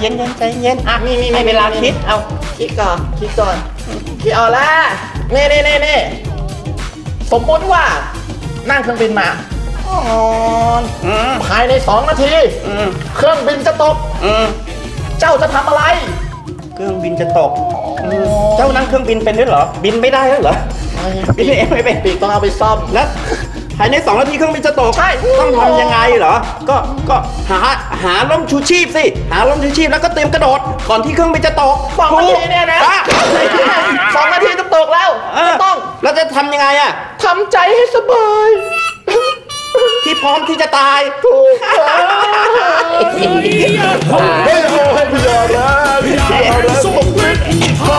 เย็นๆใจเย็นอะมีมีให้เวลาคิดเอาคิดก่อนคิดก่อนคิดเอาละเน่เน่เน่เน่สมมติว่านั่งเครื่องบินมาอ๋ออืมภายในสองนาทีอืมเครื่องบินจะตกอืมเจ้าจะทำอะไร เครื่องบินจะตกอืมเจ้านั่งเครื่องบินเป็นด้วยเหรอ บินไม่ได้แล้วเหรอบินเองไม่เป็นปีกต้องเอาไปซ่อมแล้ว ภายใน2นาทีเครื่องบินจะตกใช่ต้องทำยังไงเหรอ ก็ก็หาหาล่มชูชีพสิ หาล่มชูชีพแล้วก็เตรียมกระโดด ก่อนที่เครื่องบินจะตกสองนาทีเนี่ยนะสองนาทีจะตกแล้วไม่ต้อง แล้วจะทำยังไงอะทำใจให้สบาย ที่พร้อมที่จะตายถูกเฮ้ยโอ้ยพี่ยอมแล้พี่ยอมแล้ร